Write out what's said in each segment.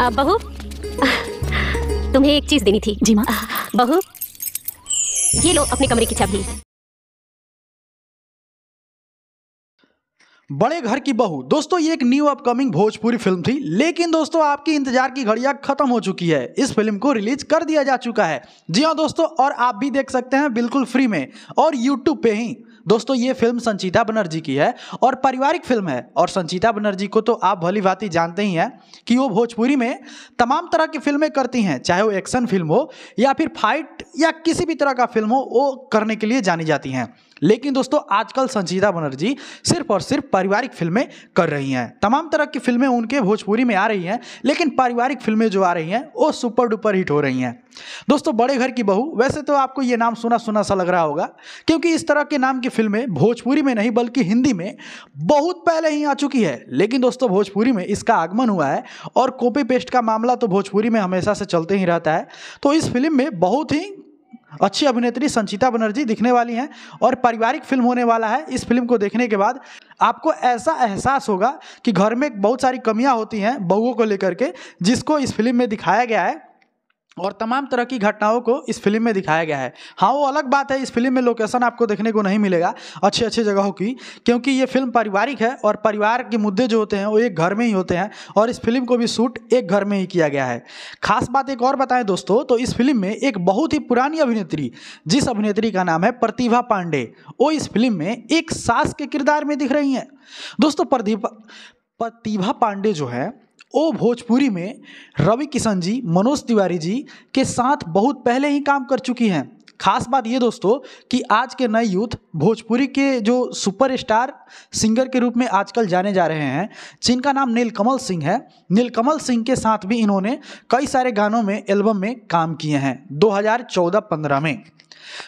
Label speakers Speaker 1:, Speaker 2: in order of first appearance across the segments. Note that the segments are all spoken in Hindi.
Speaker 1: आ, बहू? तुम्हें एक चीज़ देनी थी।
Speaker 2: जी माँ।
Speaker 1: बहू? ये लो अपने कमरे की चाबी।
Speaker 3: बड़े घर की बहू। दोस्तों, ये एक न्यू अपकमिंग भोजपुरी फ़िल्म थी, लेकिन दोस्तों, आपकी इंतज़ार की घड़ियाँ खत्म हो चुकी है। इस फ़िल्म को रिलीज़ कर दिया जा चुका है। जी हाँ दोस्तों, और आप भी देख सकते हैं बिल्कुल फ्री में, और यूट्यूब पे ही। दोस्तों, ये फ़िल्म संचिता बनर्जी की है, और पारिवारिक फ़िल्म है, और संचिता बनर्जी को तो आप भली भांति जानते ही हैं कि वो भोजपुरी में तमाम तरह की फ़िल्में करती हैं, चाहे वो एक्शन फ़िल्म हो, या फिर फाइट या किसी भी तरह का फ़िल्म हो, वो करने के लिए जानी जाती हैं। लेकिन दोस्तों, आजकल संजीदा बनर्जी सिर्फ़ और सिर्फ़ पारिवारिक फ़िल्में कर रही हैं। तमाम तरह की फ़िल्में उनके भोजपुरी में आ रही हैं, लेकिन पारिवारिक फ़िल्में जो आ रही हैं, वो सुपर डुपर हिट हो रही हैं। दोस्तों, बड़े घर की बहू, वैसे तो आपको ये नाम सुना सुना सा लग रहा होगा, क्योंकि इस तरह के नाम की फ़िल्में भोजपुरी में नहीं, बल्कि हिंदी में बहुत पहले ही आ चुकी है। लेकिन दोस्तों, भोजपुरी में इसका आगमन हुआ है और कॉपी पेस्ट का मामला तो भोजपुरी में हमेशा से चलते ही रहता है। तो इस फ़िल्म में बहुत ही अच्छी अभिनेत्री संचिता बनर्जी दिखने वाली हैं और पारिवारिक फ़िल्म होने वाला है। इस फ़िल्म को देखने के बाद आपको ऐसा एहसास होगा कि घर में बहुत सारी कमियाँ होती हैं बहुओं को लेकर के, जिसको इस फ़िल्म में दिखाया गया है। और तमाम तरह की घटनाओं को इस फ़िल्म में दिखाया गया है। हाँ वो अलग बात है, इस फ़िल्म में लोकेशन आपको देखने को नहीं मिलेगा अच्छी अच्छी जगहों की, क्योंकि ये फ़िल्म पारिवारिक है और परिवार के मुद्दे जो होते हैं, वो एक घर में ही होते हैं और इस फ़िल्म को भी शूट एक घर में ही किया गया है। खास बात एक और बताएँ दोस्तों तो इस फ़िल्म में एक बहुत ही पुरानी अभिनेत्री, जिस अभिनेत्री का नाम है प्रतिभा पांडे, वो इस फ़िल्म में एक सास के किरदार में दिख रही हैं। दोस्तों प्रतिभा प्रतिभा पांडे जो है वो भोजपुरी में रवि किशन जी, मनोज तिवारी जी के साथ बहुत पहले ही काम कर चुकी हैं। खास बात ये दोस्तों कि आज के नए यूथ भोजपुरी के जो सुपरस्टार सिंगर के रूप में आजकल जाने जा रहे हैं, जिनका नाम नीलकमल सिंह है, नीलकमल सिंह के साथ भी इन्होंने कई सारे गानों में, एल्बम में काम किए हैं 2014-15 में।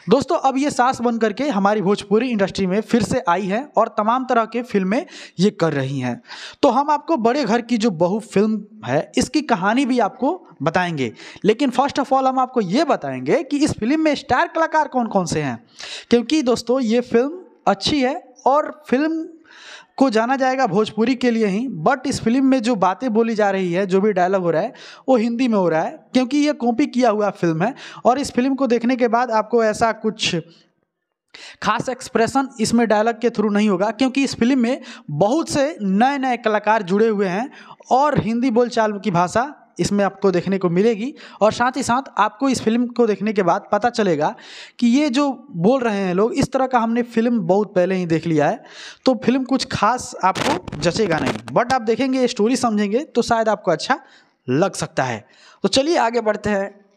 Speaker 3: दोस्तों, अब ये सास बन करके हमारी भोजपुरी इंडस्ट्री में फिर से आई है और तमाम तरह के फ़िल्में ये कर रही हैं। तो हम आपको बड़े घर की जो बहु फ़िल्म है, इसकी कहानी भी आपको बताएँगे। लेकिन फ़र्स्ट ऑफ़ ऑल हम आपको ये बताएँगे कि इस फ़िल्म में स्टार कलाकार कौन कौन से हैं? क्योंकि दोस्तों, ये फ़िल्म अच्छी है और फ़िल्म को जाना जाएगा भोजपुरी के लिए ही बट इस फ़िल्म में जो बातें बोली जा रही है, जो भी डायलॉग हो रहा है, वो हिंदी में हो रहा है, क्योंकि ये कॉपी किया हुआ फ़िल्म है और इस फ़िल्म को देखने के बाद आपको ऐसा कुछ खास एक्सप्रेशन इसमें डायलॉग के थ्रू नहीं होगा, क्योंकि इस फ़िल्म में बहुत से नए नए कलाकार जुड़े हुए हैं और हिंदी बोलचाल की भाषा इसमें आपको देखने को मिलेगी। और साथ ही साथ आपको इस फ़िल्म को देखने के बाद पता चलेगा कि ये जो बोल रहे हैं लोग, इस तरह का हमने फ़िल्म बहुत पहले ही देख लिया है तो फ़िल्म कुछ खास आपको जचेगा नहीं। बट आप देखेंगे, स्टोरी समझेंगे तो शायद आपको अच्छा लग सकता है। तो चलिए आगे बढ़ते हैं।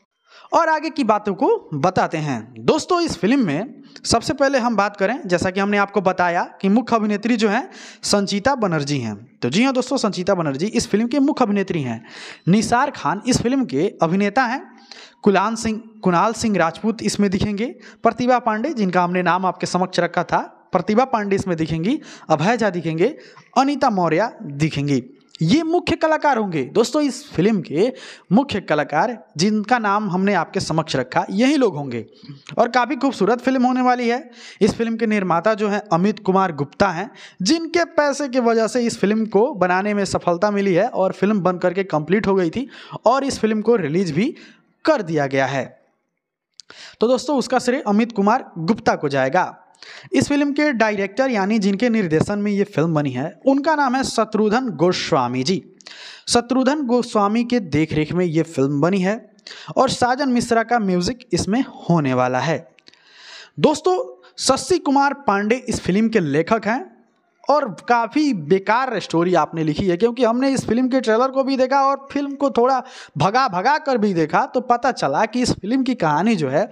Speaker 3: और आगे की बातों को बताते हैं। दोस्तों, इस फ़िल्म में सबसे पहले हम बात करें, जैसा कि हमने आपको बताया कि मुख्य अभिनेत्री जो हैं, संचिता बनर्जी हैं। तो जी हाँ दोस्तों, संचिता बनर्जी इस फ़िल्म के मुख्य अभिनेत्री हैं। निसार खान इस फ़िल्म के अभिनेता हैं। कुलान सिंह, कुणाल सिंह राजपूत इसमें दिखेंगे। प्रतिभा पांडे, जिनका हमने नाम आपके समक्ष रखा था, प्रतिभा पांडे इसमें दिखेंगी। अभय झा दिखेंगे। अनिता मौर्य दिखेंगी। ये मुख्य कलाकार होंगे। दोस्तों, इस फ़िल्म के मुख्य कलाकार जिनका नाम हमने आपके समक्ष रखा, यही लोग होंगे। और काफ़ी खूबसूरत फ़िल्म होने वाली है। इस फ़िल्म के निर्माता जो हैं, अमित कुमार गुप्ता हैं, जिनके पैसे की वजह से इस फ़िल्म को बनाने में सफलता मिली है और फ़िल्म बन करके कंप्लीट हो गई थी और इस फ़िल्म को रिलीज़ भी कर दिया गया है। तो दोस्तों, उसका श्रेय अमित कुमार गुप्ता को जाएगा। इस फ़िल्म के डायरेक्टर यानी जिनके निर्देशन में ये फ़िल्म बनी है, उनका नाम है शत्रुघ्न गोस्वामी जी। शत्रुघ्न गोस्वामी के देखरेख में ये फ़िल्म बनी है और साजन मिश्रा का म्यूज़िक इसमें होने वाला है। दोस्तों, शशि कुमार पांडे इस फ़िल्म के लेखक हैं और काफ़ी बेकार स्टोरी आपने लिखी है, क्योंकि हमने इस फ़िल्म के ट्रेलर को भी देखा और फ़िल्म को थोड़ा भगा भगा कर भी देखा तो पता चला कि इस फ़िल्म की कहानी जो है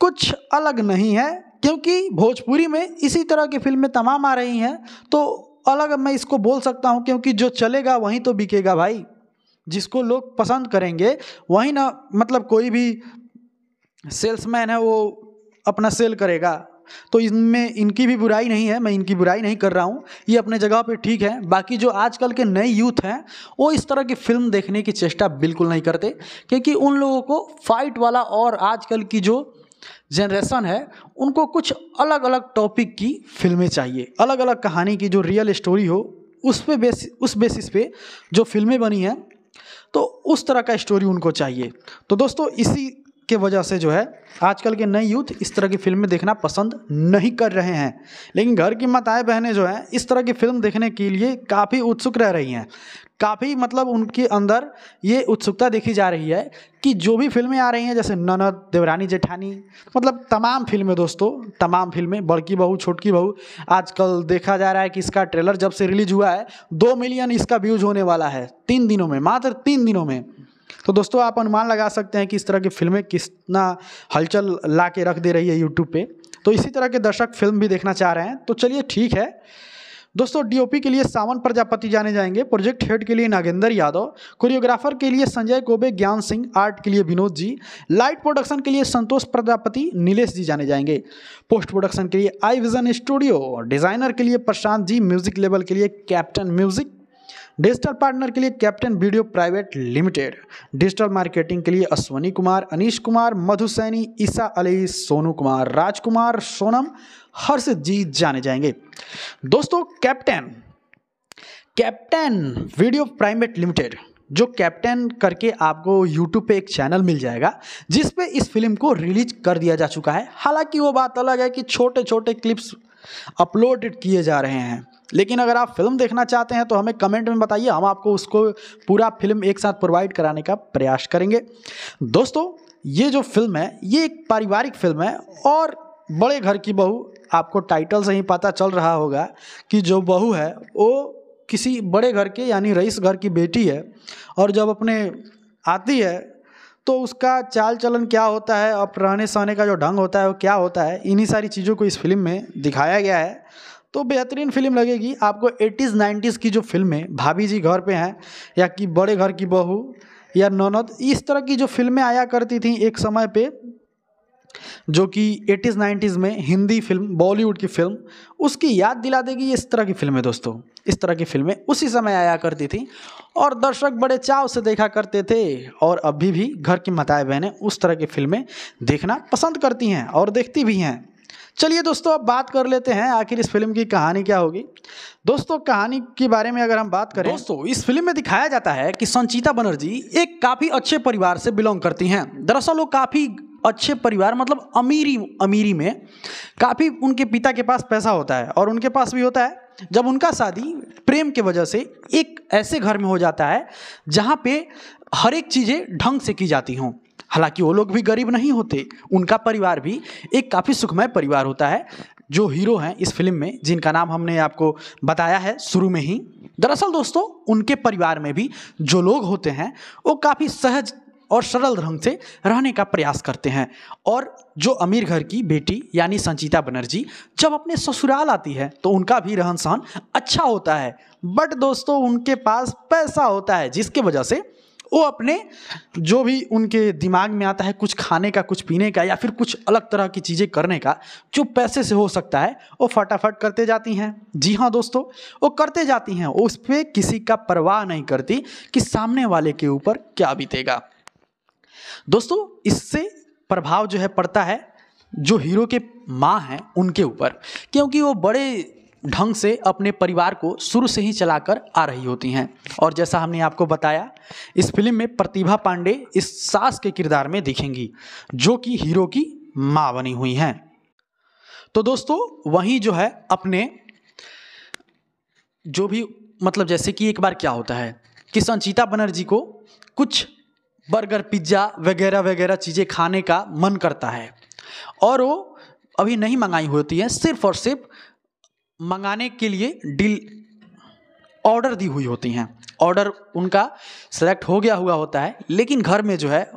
Speaker 3: कुछ अलग नहीं है क्योंकि भोजपुरी में इसी तरह की फ़िल्में तमाम आ रही हैं तो अलग मैं इसको बोल सकता हूँ, क्योंकि जो चलेगा वहीं तो बिकेगा भाई। जिसको लोग पसंद करेंगे, वहीं ना मतलब कोई भी सेल्समैन है, वो अपना सेल करेगा। तो इनमें, इनकी भी बुराई नहीं है, मैं इनकी बुराई नहीं कर रहा हूँ, ये अपने जगह पे ठीक है। बाकी जो आजकल के नए यूथ हैं, वो इस तरह की फ़िल्म देखने की चेष्टा बिल्कुल नहीं करते, क्योंकि उन लोगों को फाइट वाला और आजकल की जो जनरेशन है, उनको कुछ अलग अलग टॉपिक की फ़िल्में चाहिए। अलग अलग कहानी की जो रियल स्टोरी हो, उस पे बेस उस बेसिस पे जो फ़िल्में बनी हैं तो उस तरह का स्टोरी उनको चाहिए। तो दोस्तों, इसी के वजह से जो है, आजकल के नए यूथ इस तरह की फ़िल्में देखना पसंद नहीं कर रहे हैं। लेकिन घर की माताएँ बहनें जो हैं, इस तरह की फ़िल्म देखने के लिए काफ़ी उत्सुक रह रही हैं। काफ़ी मतलब उनके अंदर ये उत्सुकता देखी जा रही है कि जो भी फ़िल्में आ रही हैं, जैसे ननद, देवरानी जेठानी मतलब तमाम फ़िल्में दोस्तों, तमाम फ़िल्में, बड़की बहू, छोटकी बहू, आजकल देखा जा रहा है कि इसका ट्रेलर जब से रिलीज़ हुआ है, दो मिलियन इसका व्यूज़ होने वाला है, तीन दिनों में, मात्र तीन दिनों में। तो दोस्तों, आप अनुमान लगा सकते हैं कि इस तरह की फ़िल्में कितना हलचल ला के रख दे रही है यूट्यूब पे। तो इसी तरह के दर्शक फ़िल्म भी देखना चाह रहे हैं। तो चलिए, ठीक है। दोस्तों डीओपी के लिए सावन प्रजापति जाने जाएँगे। प्रोजेक्ट हेड के लिए नागेंद्र यादव कोरियोग्राफर के लिए संजय कोबे, ज्ञान सिंह आर्ट के लिए विनोद जी लाइट प्रोडक्शन के लिए संतोष प्रजापति, नीलेश जी जाने जाएँगे। पोस्ट प्रोडक्शन के लिए आई विजन स्टूडियो डिज़ाइनर के लिए प्रशांत जी म्यूज़िक लेवल के लिए कैप्टन म्यूज़िक डिजिटल पार्टनर के लिए captain video private limited. Digital marketing के लिए अश्वनी कुमार, अनीश कुमार मधुसैनी ईसा अली, सोनू कुमार, राजकुमार, सोनम, हर्षित जी जाने जाएँगे। दोस्तों, captain captain video private limited, जो कैप्टन करके आपको यूट्यूब पे एक चैनल मिल जाएगा, जिस पे इस फ़िल्म को रिलीज़ कर दिया जा चुका है। हालाँकि वो बात अलग है कि छोटे छोटे क्लिप्स अपलोड किए जा रहे हैं। लेकिन अगर आप फ़िल्म देखना चाहते हैं तो हमें कमेंट में बताइए। हम आपको उसको पूरा फ़िल्म एक साथ प्रोवाइड कराने का प्रयास करेंगे। दोस्तों, ये जो फ़िल्म है, ये एक पारिवारिक फ़िल्म है और बड़े घर की बहू, आपको टाइटल से ही पता चल रहा होगा कि जो बहू है, वो किसी बड़े घर के, यानी रईस घर की बेटी है और जब अपने आती है तो उसका चाल चलन क्या होता है और रहने सहने का जो ढंग होता है, वो क्या होता है, इन्हीं सारी चीज़ों को इस फ़िल्म में दिखाया गया है। तो बेहतरीन फ़िल्म लगेगी। आपको एटीज़ नाइन्टीज़ की जो फ़िल्में भाभी जी घर पे हैं, या कि बड़े घर की बहू, या ननद, इस तरह की जो फ़िल्में आया करती थी एक समय पे, जो कि एटीज़ नाइन्टीज़ में हिंदी फ़िल्म, बॉलीवुड की फ़िल्म, उसकी याद दिला देगी इस तरह की फ़िल्में दोस्तों। इस तरह की फ़िल्में उसी समय आया करती थी, और दर्शक बड़े चाव से देखा करते थे, और अभी भी घर की माताएँ बहनें उस तरह की फ़िल्में देखना पसंद करती हैं, और देखती भी हैं। चलिए दोस्तों, अब बात कर लेते हैं आखिर इस फ़िल्म की कहानी क्या होगी। दोस्तों, कहानी के बारे में अगर हम बात करें, दोस्तों, इस फ़िल्म में दिखाया जाता है कि संचिता बनर्जी एक काफ़ी अच्छे परिवार से बिलोंग करती हैं। दरअसल वो काफ़ी अच्छे परिवार मतलब अमीरी अमीरी में काफ़ी उनके पिता के पास पैसा होता है और उनके पास भी होता है। जब उनका शादी प्रेम के वजह से एक ऐसे घर में हो जाता है जहाँ पे हर एक चीज़ें ढंग से की जाती हों। हालाँकि वो लोग भी गरीब नहीं होते, उनका परिवार भी एक काफ़ी सुखमय परिवार होता है, जो हीरो हैं इस फ़िल्म में, जिनका नाम हमने आपको बताया है शुरू में ही। दरअसल दोस्तों, उनके परिवार में भी जो लोग होते हैं, वो काफ़ी सहज और सरल ढंग से रहने का प्रयास करते हैं। और जो अमीर घर की बेटी, यानी संचिता बनर्जी, जब अपने ससुराल आती है तो उनका भी रहन सहन अच्छा होता है। बट दोस्तों, उनके पास पैसा होता है, जिसके वजह से वो अपने जो भी उनके दिमाग में आता है, कुछ खाने का, कुछ पीने का या फिर कुछ अलग तरह की चीज़ें करने का, जो पैसे से हो सकता है, वो फटाफट करते जाती हैं। जी हाँ दोस्तों, वो करते जाती हैं। उस पर किसी का परवाह नहीं करती कि सामने वाले के ऊपर क्या बीतेगा। दोस्तों, इससे प्रभाव जो है पड़ता है, जो हीरो के माँ हैं, उनके ऊपर। क्योंकि वो बड़े ढंग से अपने परिवार को शुरू से ही चलाकर आ रही होती हैं। और जैसा हमने आपको बताया, इस फ़िल्म में प्रतिभा पांडे इस सास के किरदार में दिखेंगी, जो कि हीरो की माँ बनी हुई हैं। तो दोस्तों, वहीं जो है अपने जो भी मतलब जैसे कि एक बार क्या होता है, कि संचिता बनर्जी को कुछ बर्गर, पिज़्ज़ा वगैरह वगैरह चीज़ें खाने का मन करता है। और वो अभी नहीं मंगाई होती है, सिर्फ़ और सिर्फ़ मंगाने के लिए डील, ऑर्डर दी हुई होती हैं। ऑर्डर उनका सेलेक्ट हो गया हुआ होता है, लेकिन घर में जो है,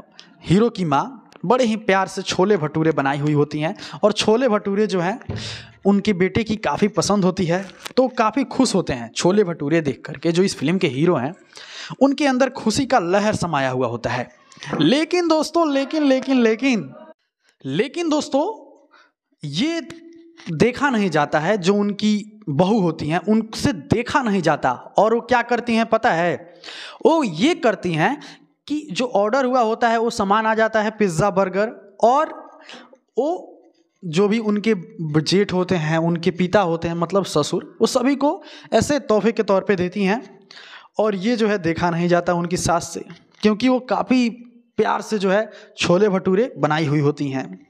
Speaker 3: हीरो की माँ बड़े ही प्यार से छोले भटूरे बनाई हुई होती हैं, और छोले भटूरे जो हैं, उनके बेटे की काफ़ी पसंद होती है तो काफ़ी खुश होते हैं। छोले भटूरे देख करके जो इस फ़िल्म के हीरो हैं, उनके अंदर खुशी का लहर समाया हुआ होता है। लेकिन दोस्तों, लेकिन लेकिन लेकिन लेकिन दोस्तों, ये देखा नहीं जाता है, जो उनकी बहू होती हैं, उनसे देखा नहीं जाता। और वो क्या करती हैं पता है? वो ये करती हैं कि जो ऑर्डर हुआ होता है, वो सामान आ जाता है, पिज़्ज़ा, बर्गर, और वो जो भी उनके जेठ होते हैं, उनके पिता होते हैं मतलब ससुर, वो सभी को ऐसे तोहफे के तौर पे देती हैं। और ये जो है देखा नहीं जाता उनकी सास से, क्योंकि वो काफ़ी प्यार से जो है छोले भटूरे बनाई हुई होती हैं।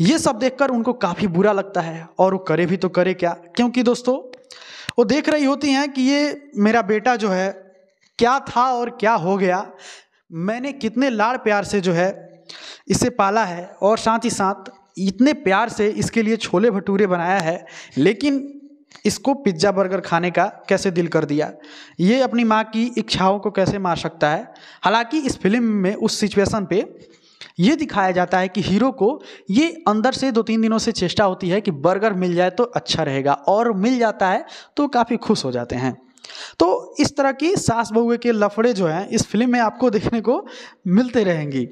Speaker 3: ये सब देखकर उनको काफ़ी बुरा लगता है, और वो करे भी तो करे क्या? क्योंकि दोस्तों, वो देख रही होती हैं कि ये मेरा बेटा जो है, क्या था और क्या हो गया? मैंने कितने लाड़ प्यार से जो है, इसे पाला है, और साथ ही साथ इतने प्यार से इसके लिए छोले भटूरे बनाया है, लेकिन इसको पिज़्ज़ा बर्गर खाने का कैसे दिल कर दिया? ये अपनी माँ की इच्छाओं को कैसे मार सकता है? हालाँकि इस फ़िल्म में उस सिचुएशन पे ये दिखाया जाता है कि हीरो को ये अंदर से दो तीन दिनों से चेष्टा होती है कि बर्गर मिल जाए तो अच्छा रहेगा और मिल जाता है तो काफ़ी खुश हो जाते हैं। तो इस तरह की सास बहुए के लफड़े जो हैं, इस फ़िल्म में आपको देखने को मिलते रहेंगी।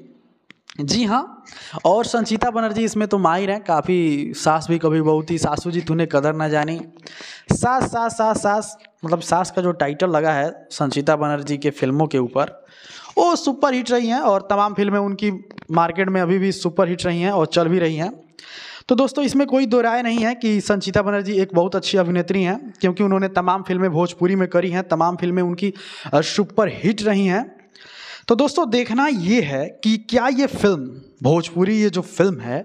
Speaker 3: जी हाँ और संचिता बनर्जी, इसमें तो माहिर हैं, काफ़ी सास भी कभी बहुत ही, सासू जी तूने कदर ना जानी। सास सास सास सास मतलब सास का जो टाइटल लगा है संचिता बनर्जी के फ़िल्मों के ऊपर, वो सुपर हिट रही हैं और तमाम फ़िल्में उनकी मार्केट में अभी भी सुपर हिट रही हैं और चल भी रही हैं। तो दोस्तों, इसमें कोई दो राय नहीं है कि संचिता बनर्जी एक बहुत अच्छी अभिनेत्री हैं, क्योंकि उन्होंने तमाम फ़िल्में भोजपुरी में करी हैं, तमाम फ़िल्में उनकी सुपर हिट रही हैं। तो दोस्तों, देखना ये है कि क्या ये फ़िल्म, भोजपुरी ये जो फ़िल्म है,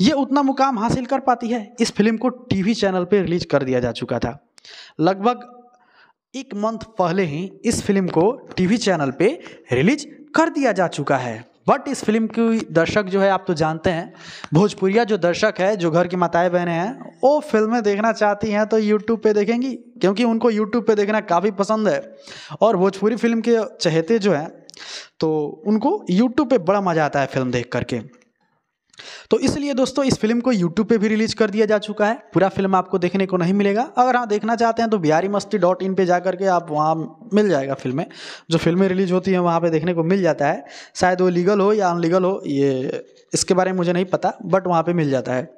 Speaker 3: ये उतना मुकाम हासिल कर पाती है? इस फ़िल्म को टीवी चैनल पे रिलीज़ कर दिया जा चुका था। लगभग एक मंथ पहले ही इस फ़िल्म को टीवी चैनल पे रिलीज़ कर दिया जा चुका है। बट इस फ़िल्म की दर्शक जो है, आप तो जानते हैं, भोजपुरिया जो दर्शक है, जो घर की माताएँ बहनें हैं, वो फ़िल्में देखना चाहती हैं तो यूट्यूब पे देखेंगी, क्योंकि उनको यूट्यूब पे देखना काफ़ी पसंद है। और भोजपुरी फ़िल्म के चहेते जो हैं तो उनको यूट्यूब पे बड़ा मज़ा आता है फ़िल्म देख करके। तो इसलिए दोस्तों, इस फ़िल्म को यूट्यूब पे भी रिलीज़ कर दिया जा चुका है। पूरा फ़िल्म आपको देखने को नहीं मिलेगा। अगर हाँ देखना चाहते हैं तो बिहारी मस्ती डॉट इन पर जा करके आप वहाँ मिल जाएगा फ़िल्में। जो फ़िल्में रिलीज़ होती हैं, वहाँ पे देखने को मिल जाता है। शायद वो लीगल हो या अनलीगल हो, ये इसके बारे में मुझे नहीं पता, बट वहाँ पर मिल जाता है।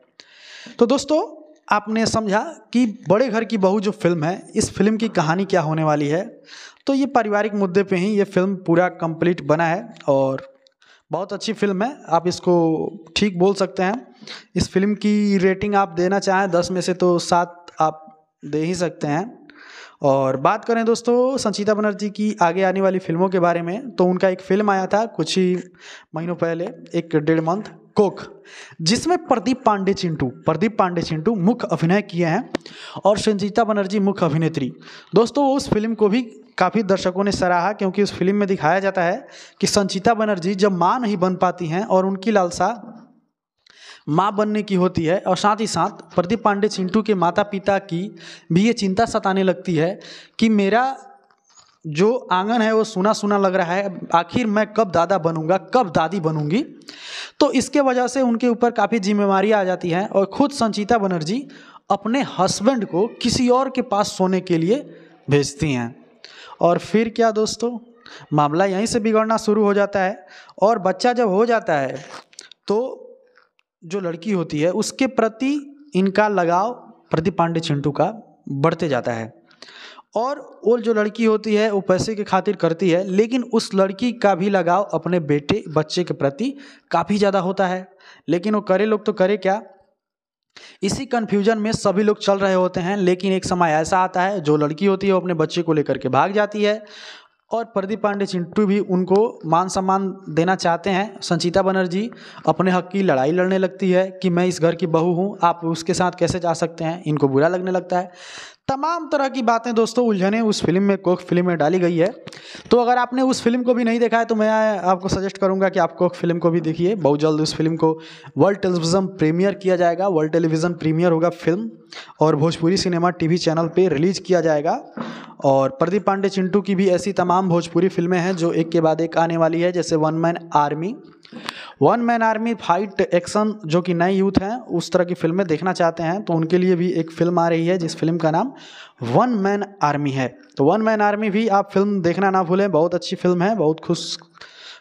Speaker 3: तो दोस्तों, आपने समझा कि बड़े घर की बहू जो फ़िल्म है, इस फ़िल्म की कहानी क्या होने वाली है? तो ये पारिवारिक मुद्दे पे ही ये फ़िल्म पूरा कंप्लीट बना है और बहुत अच्छी फ़िल्म है, आप इसको ठीक बोल सकते हैं। इस फ़िल्म की रेटिंग आप देना चाहें, दस में से तो सात आप दे ही सकते हैं। और बात करें दोस्तों संचिता बनर्जी की आगे आने वाली फ़िल्मों के बारे में तो उनका एक फ़िल्म आया था कुछ ही महीनों पहले, एक डेढ़ मंथ, कोक, जिसमें प्रदीप पांडे चिंटू, प्रदीप पांडे चिंटू मुख्य अभिनय किए हैं और संजीता बनर्जी मुख्य अभिनेत्री। दोस्तों, उस फ़िल्म को भी काफ़ी दर्शकों ने सराहा, क्योंकि उस फ़िल्म में दिखाया जाता है कि संचिता बनर्जी जब माँ नहीं बन पाती हैं और उनकी लालसा माँ बनने की होती है और साथ ही साथ प्रदीप पांडे चिंटू के माता पिता की भी ये चिंता सताने लगती है कि मेरा जो आँगन है वो सुना सुना लग रहा है, आखिर मैं कब दादा बनूँगा, कब दादी बनूँगी? तो इसके वजह से उनके ऊपर काफ़ी जिम्मेवारी आ जाती है और खुद संचिता बनर्जी अपने हस्बैंड को किसी और के पास सोने के लिए भेजती हैं। और फिर क्या दोस्तों? मामला यहीं से बिगड़ना शुरू हो जाता है और बच्चा जब हो जाता है तो जो लड़की होती है, उसके प्रति इनका लगाव प्रदीप पांडे चिंटू का बढ़ते जाता है। और वो जो लड़की होती है, वो पैसे की खातिर करती है, लेकिन उस लड़की का भी लगाव अपने बेटे, बच्चे के प्रति काफ़ी ज़्यादा होता है। लेकिन वो करे लोग तो करे क्या? इसी कन्फ्यूज़न में सभी लोग चल रहे होते हैं, लेकिन एक समय ऐसा आता है, जो लड़की होती है, वो अपने बच्चे को लेकर के भाग जाती है। और प्रदीप पांडे चिंटू भी उनको मान सम्मान देना चाहते हैं। संचिता बनर्जी, अपने हक की लड़ाई लड़ने लगती है कि मैं इस घर की बहू हूँ, आप उसके साथ कैसे जा सकते हैं? इनको बुरा लगने लगता है। तमाम तरह की बातें दोस्तों, उलझने उस फ़िल्म में, कोक फ़िल्म में डाली गई है। तो अगर आपने उस फ़िल्म को भी नहीं देखा है तो मैं आपको सजेस्ट करूँगा कि आप कोक फ़िल्म को भी देखिए। बहुत जल्द उस फ़िल्म को वर्ल्ड टेलीविज़न प्रीमियर किया जाएगा। वर्ल्ड टेलीविज़न प्रीमियर होगा फ़िल्म और भोजपुरी सिनेमा टीवी चैनल पे रिलीज़ किया जाएगा। और प्रदीप पांडे चिंटू की भी ऐसी तमाम भोजपुरी फ़िल्में हैं जो एक के बाद एक आने वाली है, जैसे one man army one man army fight action जो कि नए यूथ हैं, उस तरह की फ़िल्में देखना चाहते हैं तो उनके लिए भी एक फ़िल्म आ रही है, जिस फ़िल्म का नाम वन मैन आर्मी है। तो वन मैन आर्मी भी आप फ़िल्म देखना ना भूलें, बहुत अच्छी फ़िल्म है, बहुत खुश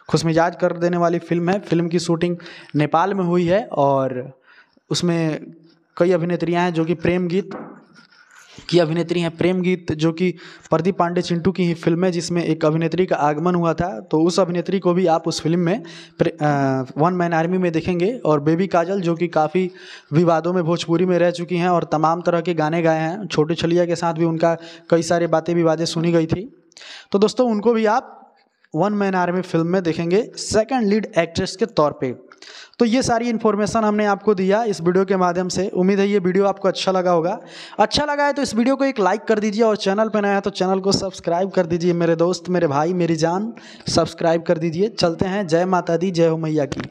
Speaker 3: खुश मिजाज कर देने वाली फ़िल्म है। फ़िल्म की शूटिंग नेपाल में हुई है, और उसमें कई अभिनेत्रियाँ हैं, जो कि प्रेम गीत की अभिनेत्री हैं प्रेम गीत जो कि प्रदीप पांडे चिंटू की ही फ़िल्म है, जिसमें एक अभिनेत्री का आगमन हुआ था। तो उस अभिनेत्री को भी आप उस फ़िल्म में वन मैन आर्मी में देखेंगे। और बेबी काजल, जो कि काफ़ी विवादों में भोजपुरी में रह चुकी हैं और तमाम तरह के गाने गाए हैं। छोटे छलिया के साथ भी उनका कई सारे बातें विवादें सुनी गई थी। तो दोस्तों, उनको भी आप वन मैन आर्मी फ़िल्म में देखेंगे। सेकंड लीड एक्ट्रेस के तौर पे। तो ये सारी इन्फॉर्मेशन हमने आपको दिया इस वीडियो के माध्यम से। उम्मीद है ये वीडियो आपको अच्छा लगा होगा। अच्छा लगा है तो इस वीडियो को एक लाइक कर दीजिए और चैनल पर नया है तो चैनल को सब्सक्राइब कर दीजिए। मेरे दोस्त, मेरे भाई, मेरी जान सब्सक्राइब कर दीजिए। चलते हैं। जय माता दी, जय हो मैया की।